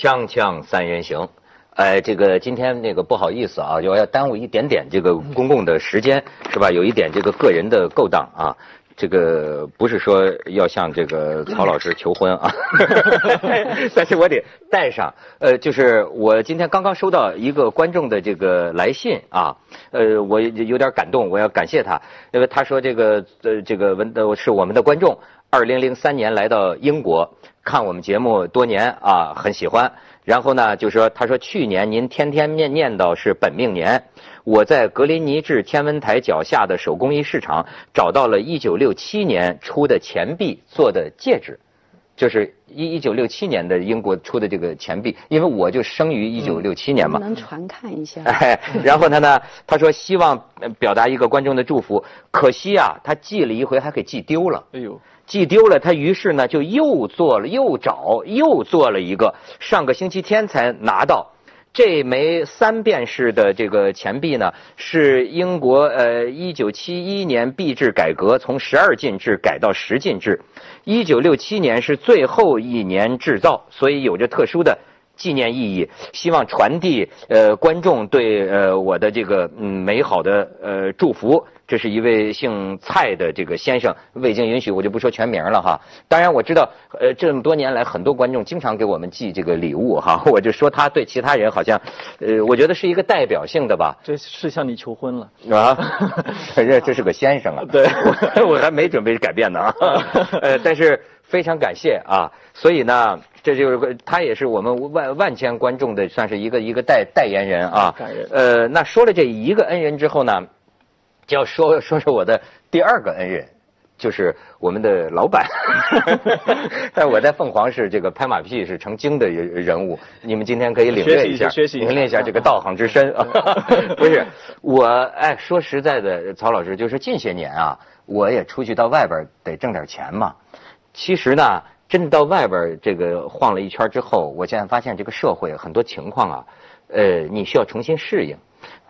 锵锵三人行，哎，这个今天那个不好意思啊，要要耽误一点点这个公共的时间，是吧？有一点这个个人的勾当啊，这个不是说要向这个曹老师求婚啊，但是我得带上。呃，就是我今天刚刚收到一个观众的这个来信啊，呃，我有点感动，我要感谢他，因为他说这个呃这个文的是我们的观众，二零零三年来到英国。看我们节目多年啊，很喜欢。然后呢，就说他说去年您天天念念叨是本命年，我在格林尼治天文台脚下的手工艺市场找到了1967年出的钱币做的戒指，就是一一九六七年的英国出的这个钱币，因为我就生于一九六七年嘛。能传看一下。哎，然后他呢，他说希望表达一个观众的祝福，可惜啊，他寄了一回还给寄丢了。哎呦。寄丢了，他于是呢就又做了，又找，又做了一个。上个星期天才拿到这枚三便士的这个钱币呢，是英国呃一九七一年币制改革从十二进制改到十进制，一九六七年是最后一年制造，所以有着特殊的纪念意义。希望传递呃观众对呃我的这个嗯美好的呃祝福。这是一位姓蔡的这个先生，未经允许，我就不说全名了哈。当然我知道，呃，这么多年来，很多观众经常给我们寄这个礼物哈。我就说他对其他人好像，呃，我觉得是一个代表性的吧。这是向你求婚了啊？这这是个先生啊？对，我还没准备改变呢啊。呃，但是非常感谢啊。所以呢，这就是他也是我们万万千观众的算是一个一个代代言人啊。呃，那说了这一个恩人之后呢？就要说说说我的第二个恩人，就是我们的老板。但我在凤凰是这个拍马屁是成精的人物，你们今天可以领略一下，领略一下这个道行之深啊！不是我哎，说实在的，曹老师就是近些年啊，我也出去到外边得挣点钱嘛。其实呢，真的到外边这个晃了一圈之后，我现在发现这个社会很多情况啊，呃，你需要重新适应。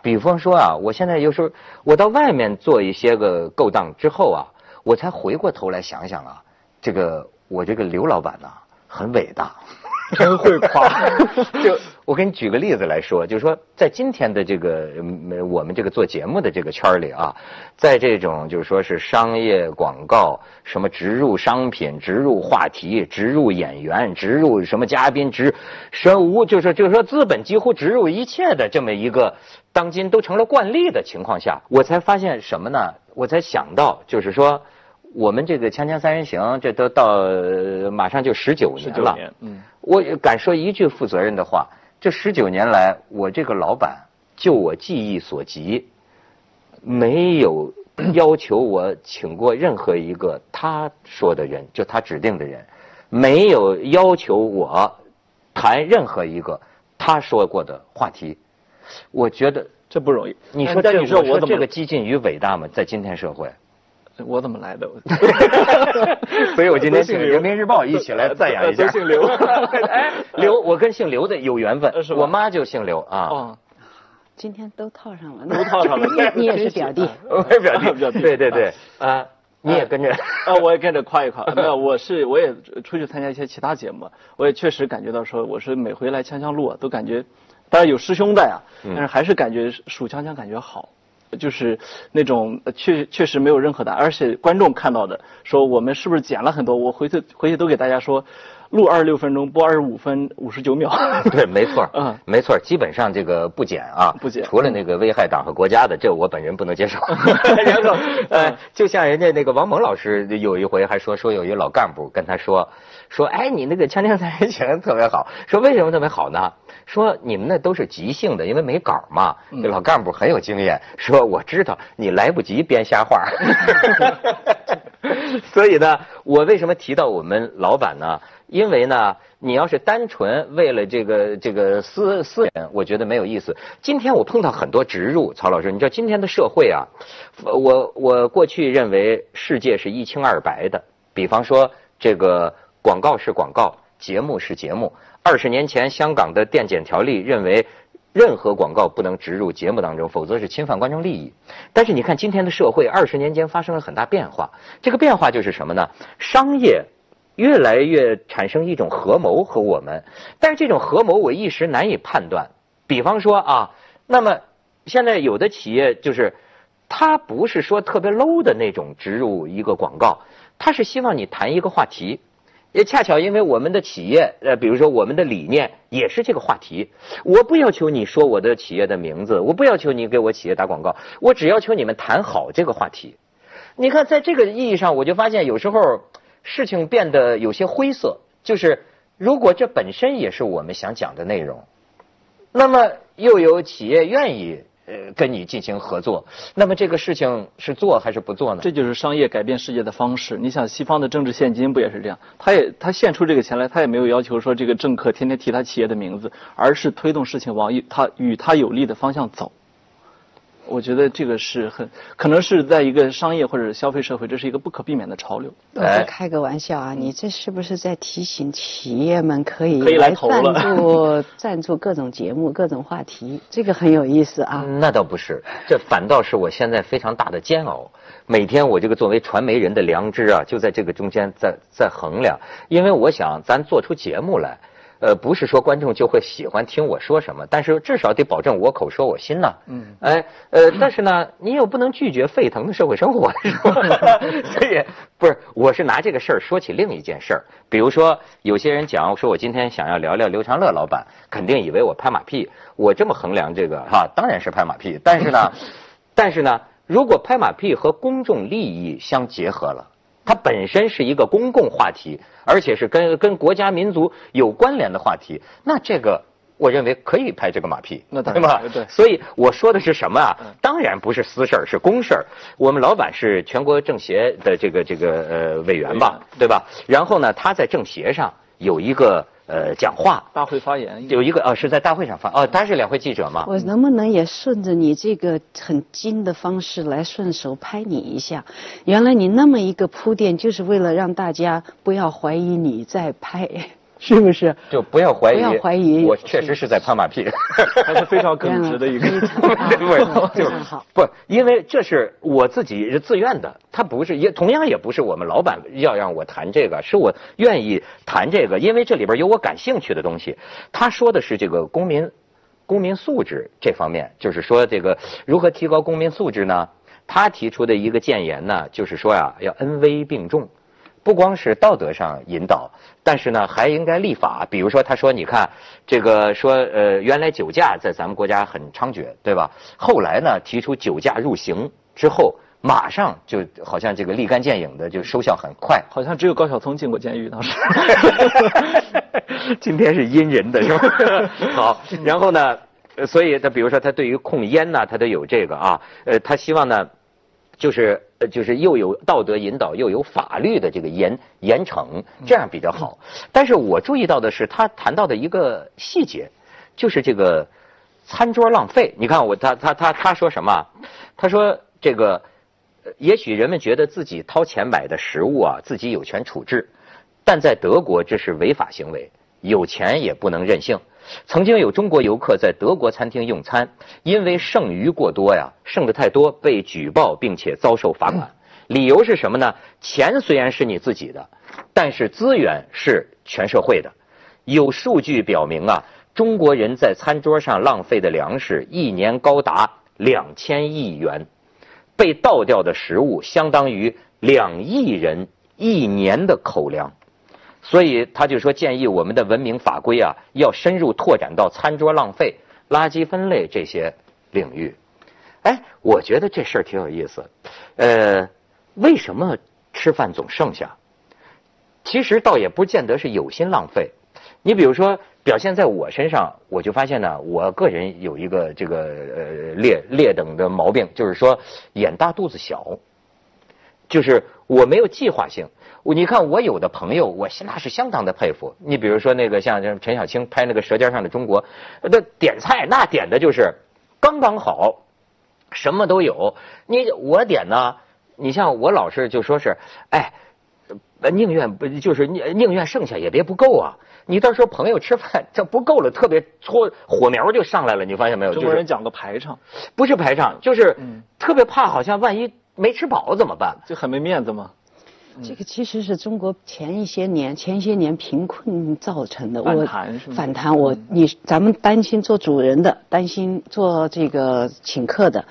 比方说啊，我现在有时候我到外面做一些个勾当之后啊，我才回过头来想想啊，这个我这个刘老板呢很伟大。真会夸，就我给你举个例子来说，就是说，在今天的这个我们这个做节目的这个圈里啊，在这种就是说是商业广告、什么植入商品、植入话题、植入演员、植入什么嘉宾、植神无，就是就是说资本几乎植入一切的这么一个当今都成了惯例的情况下，我才发现什么呢？我才想到，就是说。我们这个《锵锵三人行》，这都到马上就十九年了。嗯，我敢说一句负责任的话：这十九年来，我这个老板，就我记忆所及，没有 要求我请过任何一个他说的人，就他指定的人，没有要求我谈任何一个他说过的话题。我觉得这不容易。你说这，你说我这个激进与伟大吗？在今天社会？我怎么来的？所以我今天请《人民日报》一起来赞扬一下。姓刘，哎，刘，我跟姓刘的有缘分，我妈就姓刘啊。哦，今天都套上了，都套上了。你也是表弟，我是表弟，表弟。对对对，啊，你也跟着，啊，我也跟着夸一夸。没有，我是我也出去参加一些其他节目，我也确实感觉到说，我是每回来锵锵录都感觉，当然有师兄在啊，但是还是感觉数锵锵感觉好。就是那种确确实没有任何的，而且观众看到的说我们是不是剪了很多？我回去回去都给大家说，录二十六分钟，播二十五分五十九秒。对，没错，嗯，没错，基本上这个不剪啊，不剪，除了那个危害党和国家的，这我本人不能接受。然后，呃，就像人家那个王蒙老师有一回还说说有一个老干部跟他说说，哎，你那个锵锵三人行特别好，说为什么特别好呢？说你们那都是即兴的，因为没稿嘛。这老干部很有经验，说我知道你来不及编瞎话。所以呢，我为什么提到我们老板呢？因为呢，你要是单纯为了这个这个私私人，我觉得没有意思。今天我碰到很多植入，曹老师，你知道今天的社会啊，我我过去认为世界是一清二白的，比方说这个广告是广告，节目是节目。二十年前，香港的电检条例认为，任何广告不能植入节目当中，否则是侵犯观众利益。但是你看，今天的社会二十年间发生了很大变化。这个变化就是什么呢？商业越来越产生一种合谋和我们，但是这种合谋我一时难以判断。比方说啊，那么现在有的企业就是，它不是说特别 low 的那种植入一个广告，它是希望你谈一个话题。也恰巧因为我们的企业，呃，比如说我们的理念也是这个话题，我不要求你说我的企业的名字，我不要求你给我企业打广告，我只要求你们谈好这个话题。你看，在这个意义上，我就发现有时候事情变得有些灰色，就是如果这本身也是我们想讲的内容，那么又有企业愿意呃跟你进行合作，那么这个事情是做还是不做呢？这就是商业改变世界的方式。你想，西方的政治现金不也是这样？他也他献出这个钱来，他也没有要求说这个政客天天提他企业的名字，而是推动事情往一他与他有利的方向走。我觉得这个是很可能是在一个商业或者消费社会，这是一个不可避免的潮流。我在开个玩笑啊，你这是不是在提醒企业们可以可以来投赞了助 赞助各种节目、各种话题？这个很有意思啊。嗯那倒不是，这反倒是我现在非常大的煎熬。每天我这个作为传媒人的良知啊，就在这个中间在在衡量，因为我想咱做出节目来，呃，不是说观众就会喜欢听我说什么，但是至少得保证我口说我心呐。嗯哎，呃，但是呢，你又不能拒绝沸腾的社会生活，是吧？所以不是，我是拿这个事儿说起另一件事儿。比如说，有些人讲说，我今天想要聊聊刘长乐老板，肯定以为我拍马屁。我这么衡量这个哈，当然是拍马屁。但是呢，但是呢，如果拍马屁和公众利益相结合了。它本身是一个公共话题，而且是跟跟国家民族有关联的话题，那这个我认为可以拍这个马屁，那当对吧？对所以我说的是什么啊嗯？当然不是私事儿，是公事儿。我们老板是全国政协的这个这个呃委员吧，对吧？然后呢，他在政协上有一个呃讲话，大会发言。有一个呃是在大会上发哦，他是两会记者嘛，我能不能也顺着你这个很精的方式来顺手拍你一下？原来你那么一个铺垫，就是为了让大家不要怀疑你在拍，是不是？就不要怀疑，不要怀疑我确实是在拍马屁。还是非常耿直的一个。非常 好不是，非就是好。不，因为这是我自己是自愿的，他不是也同样也不是我们老板要让我谈这个，是我愿意谈这个，因为这里边有我感兴趣的东西。他说的是这个公民公民素质这方面，就是说这个如何提高公民素质呢？他提出的一个建言呢，就是说呀，要恩威并重。不光是道德上引导，但是呢，还应该立法。比如说，他说，你看这个说，呃，原来酒驾在咱们国家很猖獗，对吧？后来呢，提出酒驾入刑之后，马上就好像这个立竿见影的就收效很快。好像只有高晓松进过监狱，当时。今天是阴人的是吧？好，然后呢，呃所以他比如说他对于控烟呢，他都有这个啊，呃，他希望呢，就是呃就是又有道德引导，又有法律的这个严严惩，这样比较好。但是我注意到的是，他谈到的一个细节，就是这个餐桌浪费。你看我他他他他说什么啊？他说这个。呃也许人们觉得自己掏钱买的食物啊，自己有权处置，但在德国这是违法行为，有钱也不能任性。曾经有中国游客在德国餐厅用餐，因为剩余过多呀，剩的太多被举报并且遭受罚款。理由是什么呢？钱虽然是你自己的，但是资源是全社会的。有数据表明啊，中国人在餐桌上浪费的粮食一年高达两千亿元。被倒掉的食物相当于两亿人一年的口粮，所以他就说建议我们的文明法规啊，要深入拓展到餐桌浪费、垃圾分类这些领域。哎，我觉得这事儿挺有意思。呃，为什么吃饭总剩下？其实倒也不见得是有心浪费。你比如说，表现在我身上，我就发现呢，我个人有一个这个呃劣劣等的毛病，就是说眼大肚子小，就是我没有计划性。我你看，我有的朋友，我那是相当的佩服。你比如说那个像陈小青拍那个《舌尖上的中国》，那点菜那点的就是刚刚好，什么都有。你我点呢，你像我老是就说是，哎。呃，宁愿不就是宁宁愿剩下也别不够啊！你到时候朋友吃饭这不够了，特别搓火苗就上来了，你发现没有？就是中国人讲个排场，不是排场，就是嗯特别怕，好像万一没吃饱怎么办？就很没面子嘛。这个其实是中国前一些年、前些年贫困造成的。反弹是吗？反弹，我你咱们担心做主人的，担心做这个请客的，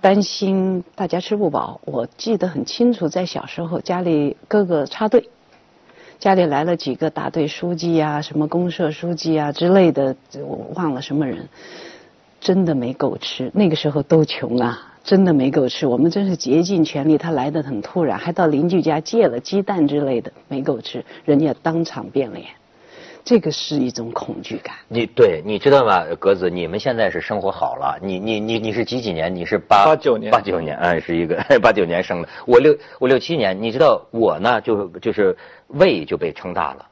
担心大家吃不饱。我记得很清楚，在小时候家里哥哥插队，家里来了几个大队书记啊、什么公社书记啊之类的，我忘了什么人，真的没够吃。那个时候都穷啊。真的没够吃，我们真是竭尽全力。他来的很突然，还到邻居家借了鸡蛋之类的，没够吃，人家当场变脸，这个是一种恐惧感。你对，你知道吗，格子？你们现在是生活好了，你你你你是几几年？你是八八九年，八九年，嗯，是一个 八九年生的。我六我六七年，你知道我呢，就就是胃就被撑大了，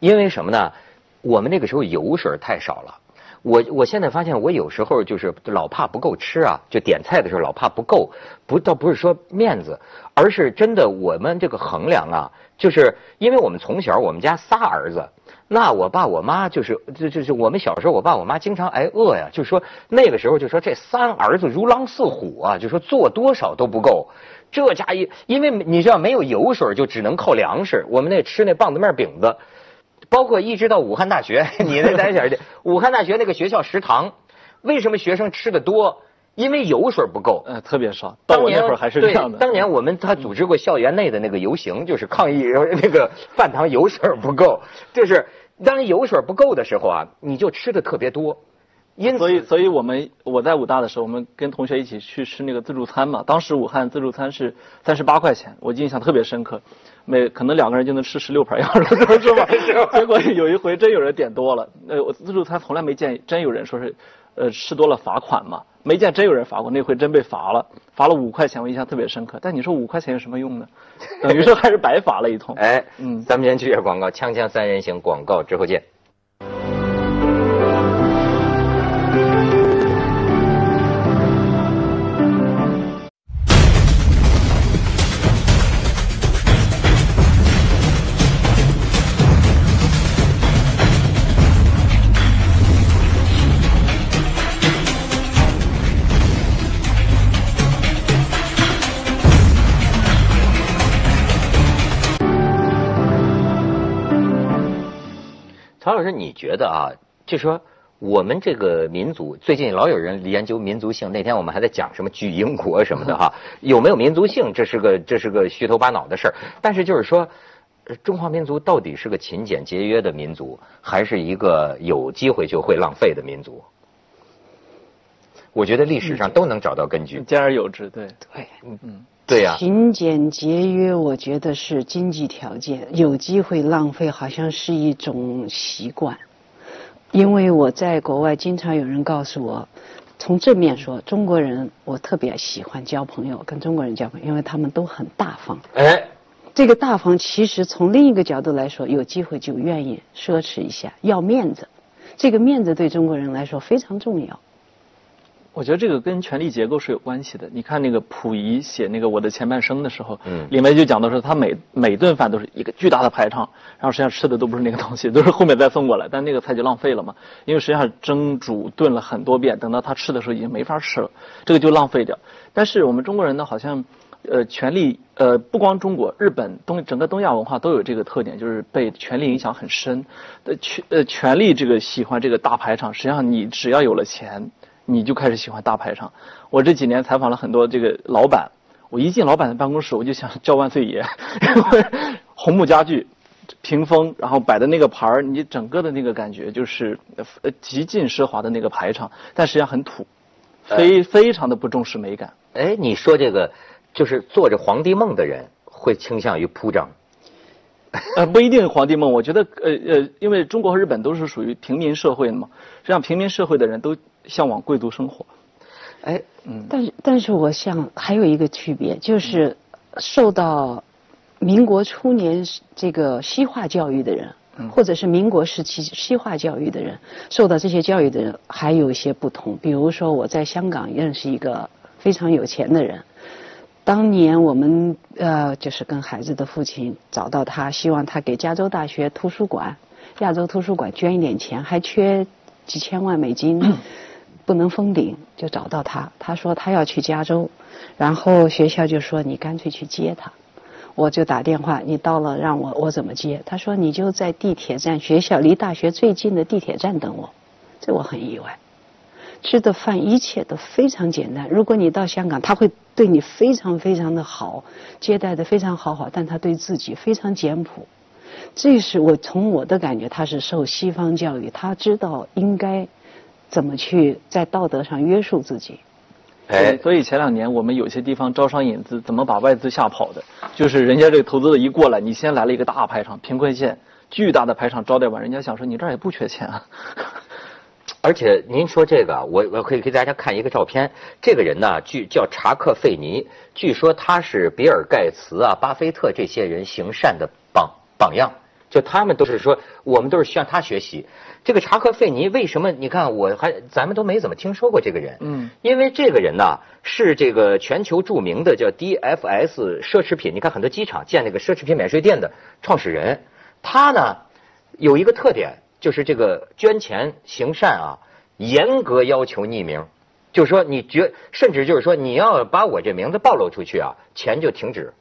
因为什么呢？我们那个时候油水太少了。我我现在发现，我有时候就是老怕不够吃啊，就点菜的时候老怕不够，不倒不是说面子，而是真的我们这个衡量啊，就是因为我们从小我们家仨儿子，那我爸我妈就是就就是我们小时候我爸我妈经常挨饿呀，就说那个时候就说这三儿子如狼似虎啊，就说做多少都不够，这家一因为你知道没有油水，就只能靠粮食，我们那吃那棒子面饼子。包括一直到武汉大学，你那胆小的武汉大学那个学校食堂，为什么学生吃的多？因为油水不够，呃，特别少。到我那会儿还是这样的。当年我们他组织过校园内的那个游行，就是抗议 那个饭堂油水不够。就是当油水不够的时候啊，你就吃的特别多。因所以，所以我们我在武大的时候，我们跟同学一起去吃那个自助餐嘛。当时武汉自助餐是三十八块钱，我印象特别深刻。每可能两个人就能吃十六盘羊肉，是吧？结果有一回真有人点多了，呃，我自助餐从来没见真有人说是，呃，吃多了罚款嘛，没见真有人罚过，那回真被罚了，罚了五块钱，我印象特别深刻。但你说五块钱有什么用呢？等于说还是白罚了一通。哎，嗯，咱们先去下广告，锵锵三人行广告之后见。老师，你觉得啊，就说我们这个民族最近老有人研究民族性。那天我们还在讲什么举英国什么的哈，有没有民族性？这是个这是个虚头巴脑的事儿。但是就是说，中华民族到底是个勤俭节约的民族，还是一个有机会就会浪费的民族？我觉得历史上都能找到根据。兼而有之，对对，嗯嗯。对呀，勤俭节约，我觉得是经济条件。有机会浪费，好像是一种习惯。因为我在国外，经常有人告诉我，从正面说，中国人我特别喜欢交朋友，跟中国人交朋友，因为他们都很大方。哎，这个大方其实从另一个角度来说，有机会就愿意奢侈一下，要面子。这个面子对中国人来说非常重要。我觉得这个跟权力结构是有关系的。你看那个溥仪写那个《我的前半生》的时候，嗯，里面就讲到说，他每每顿饭都是一个巨大的排场，然后实际上吃的都不是那个东西，都是后面再送过来，但那个菜就浪费了嘛。因为实际上蒸煮炖了很多遍，等到他吃的时候已经没法吃了，这个就浪费掉。但是我们中国人呢，好像，呃，权力，呃，不光中国，日本东整个东亚文化都有这个特点，就是被权力影响很深。呃，权呃权力这个喜欢这个大排场，实际上你只要有了钱。你就开始喜欢大排场。我这几年采访了很多这个老板，我一进老板的办公室，我就想叫万岁爷，然后红木家具、屏风，然后摆的那个牌儿，你整个的那个感觉就是呃极尽奢华的那个排场，但实际上很土，非非常的不重视美感。哎，你说这个就是做着皇帝梦的人会倾向于铺张。呃，不一定皇帝梦，我觉得呃呃，因为中国和日本都是属于平民社会的嘛，实际上平民社会的人都向往贵族生活。哎，嗯，但是但是我想还有一个区别，就是受到民国初年这个西化教育的人，或者是民国时期西化教育的人，受到这些教育的人还有一些不同。比如说我在香港认识一个非常有钱的人。当年我们呃，就是跟孩子的父亲找到他，希望他给加州大学图书馆、亚洲图书馆捐一点钱，还缺几千万美金，不能封顶，就找到他。他说他要去加州，然后学校就说你干脆去接他。我就打电话，你到了让我我怎么接？他说你就在地铁站，学校离大学最近的地铁站等我。这我很意外。吃的饭一切都非常简单。如果你到香港，他会对你非常非常的好，接待的非常好好，但他对自己非常简朴。这是我从我的感觉，他是受西方教育，他知道应该怎么去在道德上约束自己。哎，所以前两年我们有些地方招商引资，怎么把外资吓跑的？就是人家这个投资的一过来，你先来了一个大排场，贫困县巨大的排场招待完，人家想说你这儿也不缺钱啊。而且您说这个，我我可以给大家看一个照片。这个人呢，据叫查克·费尼，据说他是比尔·盖茨啊、巴菲特这些人行善的榜榜样。就他们都是说，我们都是向他学习。这个查克·费尼为什么？你看，我还咱们都没怎么听说过这个人。嗯。因为这个人呢，是这个全球著名的叫 DFS 奢侈品，你看很多机场建那个奢侈品免税店的创始人。他呢，有一个特点。就是这个捐钱行善啊，严格要求匿名，就是说你觉，甚至就是说你要把我这名字暴露出去啊，钱就停止。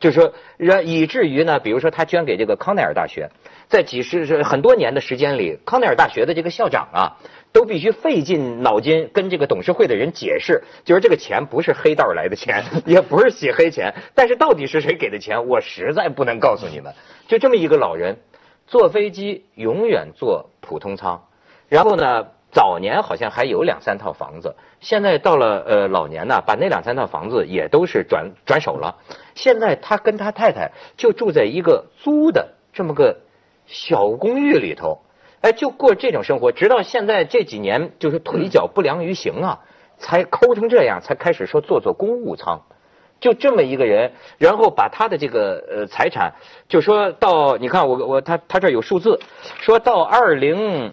就是说，让以至于呢，比如说他捐给这个康奈尔大学，在几十是很多年的时间里，康奈尔大学的这个校长啊，都必须费尽脑筋跟这个董事会的人解释，就是这个钱不是黑道来的钱，也不是洗黑钱，但是到底是谁给的钱，我实在不能告诉你们。就这么一个老人。坐飞机永远坐普通舱，然后呢，早年好像还有两三套房子，现在到了呃老年呢，把那两三套房子也都是转转手了。现在他跟他太太就住在一个租的这么个小公寓里头，哎，就过这种生活，直到现在这几年就是腿脚不良于行啊，才抠成这样，才开始说做做公务舱。就这么一个人，然后把他的这个呃财产，就说到你看我我他他这有数字，说到二零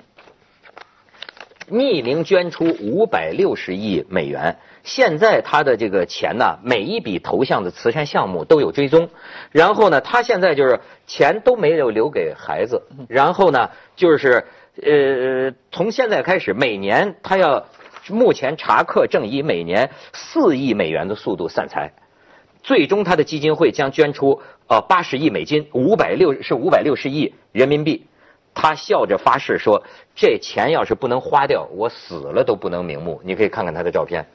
匿名捐出五百六十亿美元，现在他的这个钱呢，每一笔投向的慈善项目都有追踪，然后呢，他现在就是钱都没有留给孩子，然后呢，就是呃从现在开始每年他要目前查克正以每年四亿美元的速度散财。最终，他的基金会将捐出呃八十亿美金，五百六是五百六十亿人民币。他笑着发誓说：“这钱要是不能花掉，我死了都不能瞑目。”你可以看看他的照片，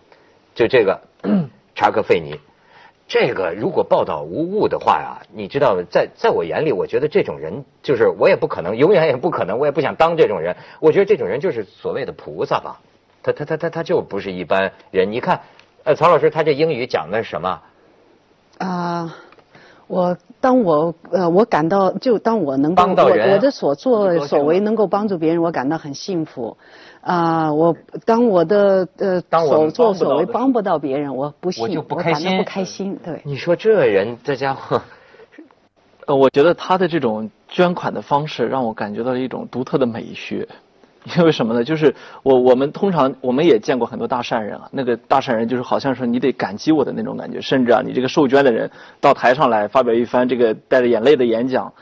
就这个 查克·费尼。这个如果报道无误的话呀，你知道，在在我眼里，我觉得这种人就是我也不可能，永远也不可能，我也不想当这种人。我觉得这种人就是所谓的菩萨吧，他他他他他就不是一般人。你看，呃，曹老师，他这英语讲的是什么？啊，我当我呃，我感到就当我能够我我的所作所为能够帮助别人，我感到很幸福。啊，我当我的呃所作所为帮不到别人，我不幸，我感到不开心。对，你说这人这家伙，呃，我觉得他的这种捐款的方式让我感觉到了一种独特的美学。因为什么呢？就是我我们通常我们也见过很多大善人啊，那个大善人就是好像是你得感激我的那种感觉，甚至啊，你这个受捐的人到台上来发表一番这个带着眼泪的演讲，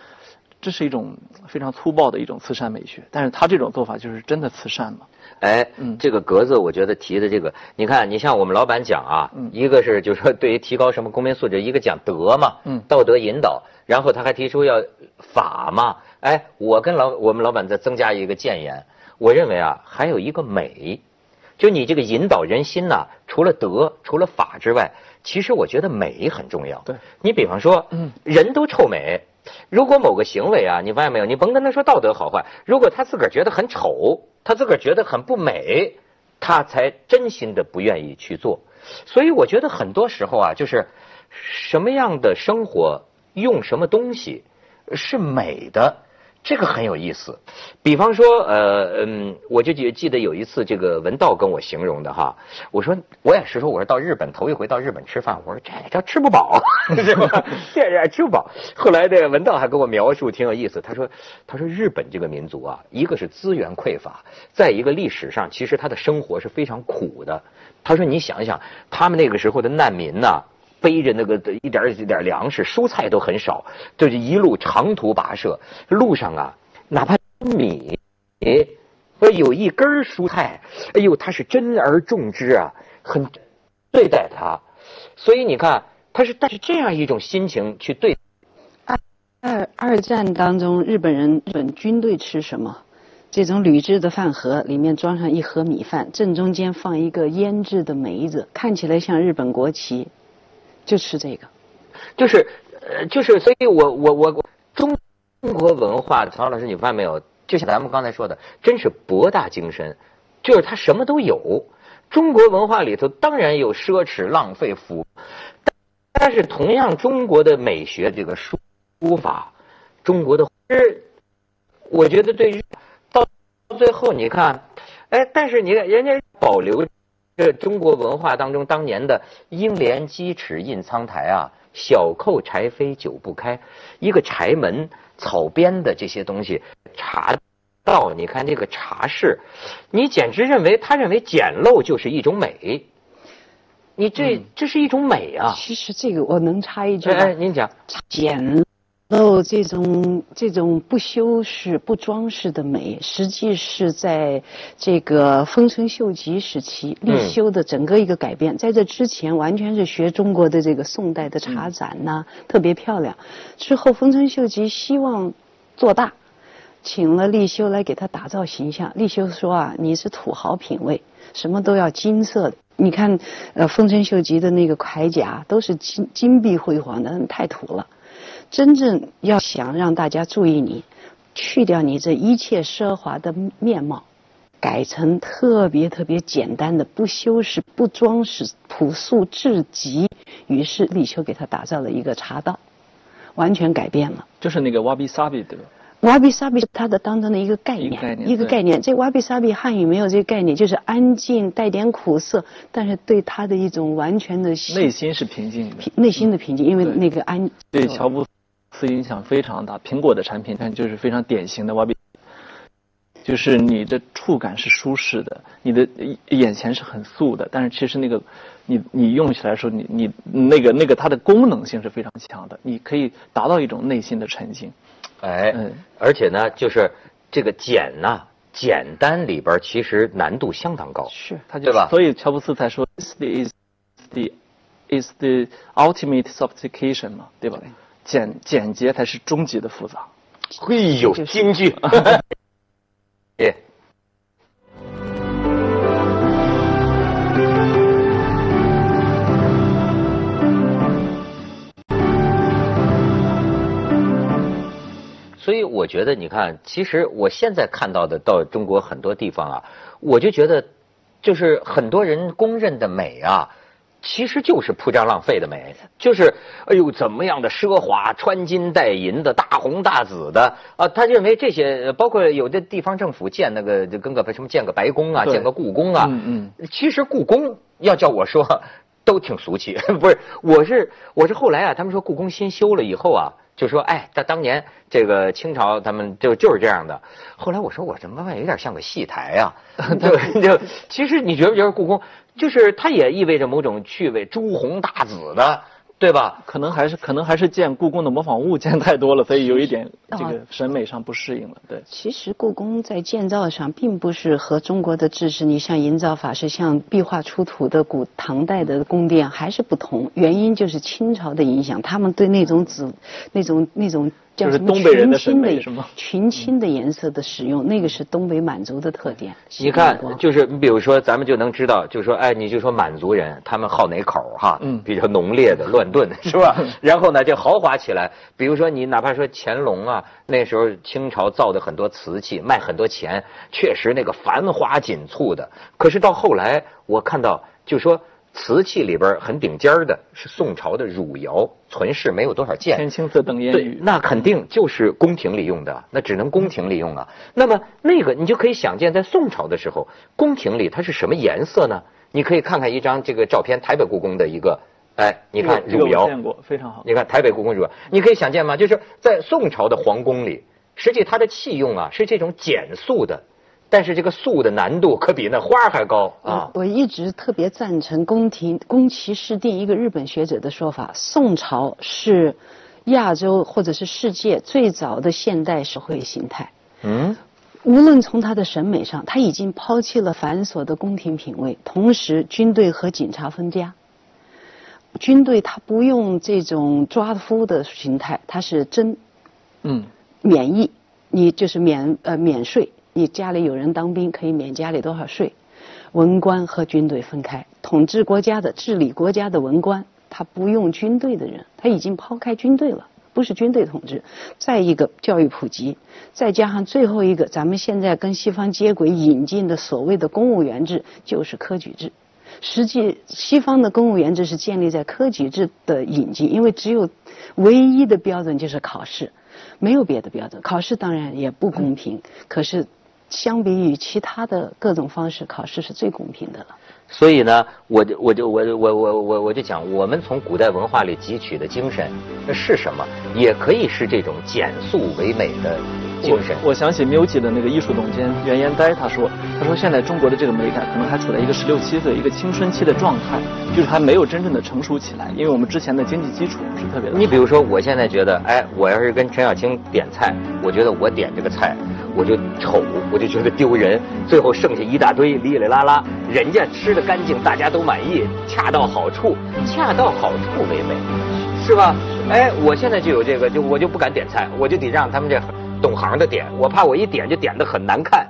这是一种非常粗暴的一种慈善美学。但是他这种做法就是真的慈善嘛？哎，嗯，这个格子我觉得提的这个，你看，你像我们老板讲啊，一个是就是说对于提高什么公民素质，一个讲德嘛，嗯，道德引导，然后他还提出要法嘛，哎，我跟老我们老板再增加一个谏言。我认为啊，还有一个美，就你这个引导人心呐，除了德，除了法之外，其实我觉得美很重要。对，你比方说，嗯，人都臭美，如果某个行为啊，你发现没有，你甭跟他说道德好坏，如果他自个儿觉得很丑，他自个儿觉得很不美，他才真心的不愿意去做。所以我觉得很多时候啊，就是什么样的生活，用什么东西是美的。这个很有意思，比方说，呃，嗯，我就记记得有一次，这个文道跟我形容的哈，我说我也是说，我说到日本头一回到日本吃饭，我说这叫吃不饱，是吧？这这吃不饱。后来这个文道还跟我描述挺有意思，他说，他说日本这个民族啊，一个是资源匮乏，再一个历史上其实他的生活是非常苦的。他说你想想，他们那个时候的难民呐。背着那个一点一点粮食，蔬菜都很少，就是一路长途跋涉，路上啊，哪怕米，说有一根蔬菜，哎呦，他是珍而重之啊，很对待他。所以你看，他是带着这样一种心情去对。二二战当中，日本人日本军队吃什么？这种铝制的饭盒里面装上一盒米饭，正中间放一个腌制的梅子，看起来像日本国旗，就吃这个。就是呃，就是，所以我我我我中中国文化，曹老师你发现没有？就像咱们刚才说的，真是博大精深，就是它什么都有。中国文化里头当然有奢侈、浪费、腐，但但是同样中国的美学这个书书法，中国的诗，我觉得对于到最后你看，哎，但是你看人家保留这中国文化当中当年的英莲鸡齿印苍苔啊，小扣柴扉久不开，一个柴门草编的这些东西，茶道，你看这个茶室，你简直认为他认为简陋就是一种美，你这、这是一种美啊！其实这个我能插一句哎，您讲，简陋这种这种不修饰、不装饰的美，实际是在这个丰臣秀吉时期立修的整个一个改变。在这之前，完全是学中国的这个宋代的茶盏呐、特别漂亮。之后，丰臣秀吉希望做大，请了立修来给他打造形象。立修说啊，你是土豪品味，什么都要金色的。你看，呃，丰臣秀吉的那个铠甲都是金金碧辉煌的，太土了。真正要想让大家注意你，去掉你这一切奢华的面貌，改成特别特别简单的、不修饰、不装饰、朴素至极。于是立秋给他打造了一个茶道，完全改变了。就是那个 wabi sabi 对吧？瓦比萨比是它的当中的一个概念，一个概念一个概念。这瓦比萨比汉语没有这个概念，就是安静，带点苦涩，但是对他的一种完全的内心是平静的。内心的平静，因为那个安对乔布斯影响非常大。苹果的产品，但就是非常典型的 wabi，就是你的触感是舒适的，你的眼前是很素的，但是其实那个你你用起来的时候，你你那个那个它的功能性是非常强的，你可以达到一种内心的沉静。哎，嗯而且呢，就是这个简呐、简单里边其实难度相当高。是他就对吧所以乔布斯才说 is the is the is the ultimate sophistication 嘛，对吧？简简洁才是终极的复杂。嘿呦，就是京剧。哎，所以我觉得，你看，其实我现在看到的，到中国很多地方啊，我就觉得，就是很多人公认的美啊，其实就是铺张浪费的美，就是哎呦怎么样的奢华，穿金戴银的，大红大紫的啊，他认为这些，呃包括有的地方政府建那个就跟个什么建个白宫啊，建个故宫啊，嗯嗯其实故宫要叫我说，都挺俗气。不是，我是我是后来啊，他们说故宫新修了以后啊，就说哎，他当年这个清朝他们就就是这样的。后来我说我怎么有点像个戏台啊？就就其实你觉不觉得故宫就是它也意味着某种趣味，朱红大紫的，对吧？可能还是可能还是见故宫的模仿物件太多了，所以有一点啊 这个审美上不适应了。对，其实故宫在建造上并不是和中国的制式，你像营造法式像壁画出土的古唐代的宫殿还是不同。原因就是清朝的影响，他们对那种紫、那种那种叫就是东北人的群青的审美是吗 群青的颜色的使用，那个是东北满族的特点。你看就是你比如说，咱们就能知道，就说，哎，你就说满族人他们好哪口儿哈，嗯比较浓烈的乱炖 是吧？然后呢，就豪华起来。比如说你哪怕说乾隆啊，那时候清朝造的很多瓷器，卖很多钱，确实那个繁华锦簇的。可是到后来，我看到就说瓷器里边很顶尖的是宋朝的汝窑，存世没有多少件。天青色等烟对雨，。那肯定就是宫廷里用的，那只能宫廷里用啊。那么那个你就可以想见，在宋朝的时候，宫廷里它是什么颜色呢？你可以看看一张这个照片，台北故宫的一个，哎，你看汝窑，见过，非常好。你看台北故宫汝窑，你可以想见吗？就是在宋朝的皇宫里，实际它的器用啊是这种简素的，但是这个素的难度可比那花儿还高啊。我一直特别赞成宫廷宫崎市定一个日本学者的说法：宋朝是亚洲或者是世界最早的现代社会形态。嗯，无论从他的审美上，他已经抛弃了繁琐的宫廷品味，同时军队和警察分家。军队他不用这种抓夫的形态，他是征，嗯，免役，你就是免呃免税，你家里有人当兵可以免家里多少税。文官和军队分开，统治国家的、治理国家的文官，他不用军队的人，他已经抛开军队了，不是军队统治。再一个，教育普及，再加上最后一个，咱们现在跟西方接轨引进的所谓的公务员制，就是科举制。实际西方的公务员制是建立在科举制的引进，因为只有唯一的标准就是考试，没有别的标准。考试当然也不公平，可是。相比于其他的各种方式，考试是最公平的了。所以呢，我就我就我我我我我就讲，我们从古代文化里汲取的精神那是什么？也可以是这种简素唯美的精神。我想起 MUJI 的那个艺术总监袁延呆，他说，他说现在中国的这个美感可能还处在一个十六七岁、一个青春期的状态，就是还没有真正的成熟起来，因为我们之前的经济基础不是特别的。你比如说，我现在觉得，哎，我要是跟陈小青点菜，我觉得我点这个菜。我就丑，我就觉得丢人。最后剩下一大堆，哩哩啦啦，人家吃的干净，大家都满意，恰到好处，恰到好处为美，是吧？哎，我现在就有这个，就我就不敢点菜，我就得让他们这懂行的点，我怕我一点就点的很难看。